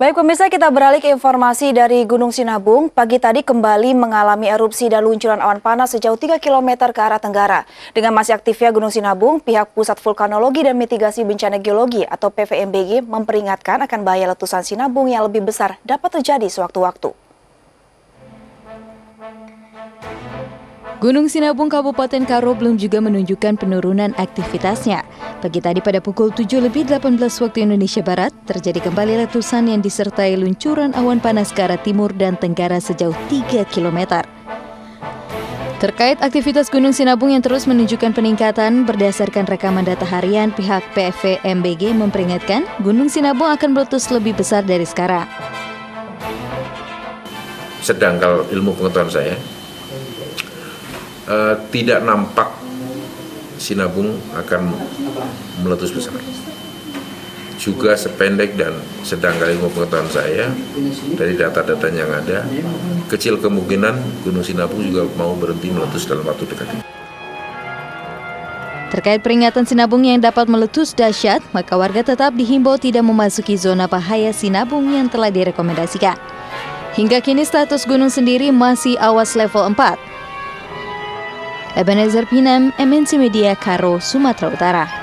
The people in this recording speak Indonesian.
Baik pemirsa, kita beralih ke informasi dari Gunung Sinabung. Pagi tadi kembali mengalami erupsi dan luncuran awan panas sejauh 3 km ke arah tenggara. Dengan masih aktifnya Gunung Sinabung, pihak Pusat Vulkanologi dan Mitigasi Bencana Geologi atau PVMBG memperingatkan akan bahaya letusan Sinabung yang lebih besar dapat terjadi sewaktu-waktu. Gunung Sinabung Kabupaten Karo belum juga menunjukkan penurunan aktivitasnya. Pagi tadi pada pukul 7 lebih 18 waktu Indonesia Barat, terjadi kembali letusan yang disertai luncuran awan panas ke arah timur dan tenggara sejauh 3 km. Terkait aktivitas Gunung Sinabung yang terus menunjukkan peningkatan, berdasarkan rekaman data harian, pihak PVMBG memperingatkan Gunung Sinabung akan meletus lebih besar dari sekarang. Sedang kalau ilmu pengetahuan saya, uh, tidak nampak Sinabung akan meletus besar. Juga sependek dan sedang kali ilmu pengetahuan saya dari data-data yang ada, kecil kemungkinan Gunung Sinabung juga mau berhenti meletus dalam waktu dekat. Terkait peringatan Sinabung yang dapat meletus dahsyat, maka warga tetap dihimbau tidak memasuki zona bahaya Sinabung yang telah direkomendasikan. Hingga kini status gunung sendiri masih awas level 4 Ebenezer Pinam, MNC Media Karo, Sumatera Utara.